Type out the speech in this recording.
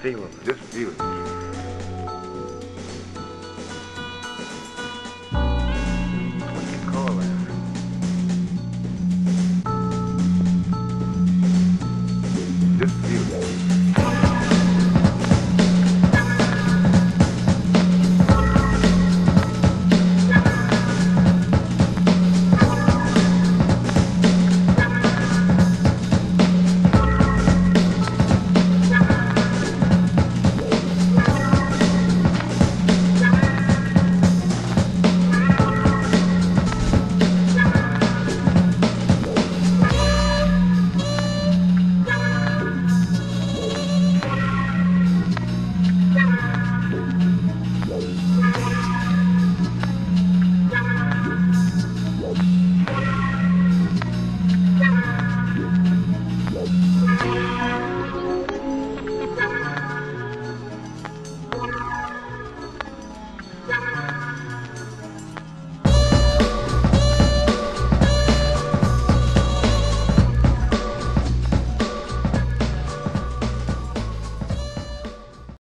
Feel it. Just feel it.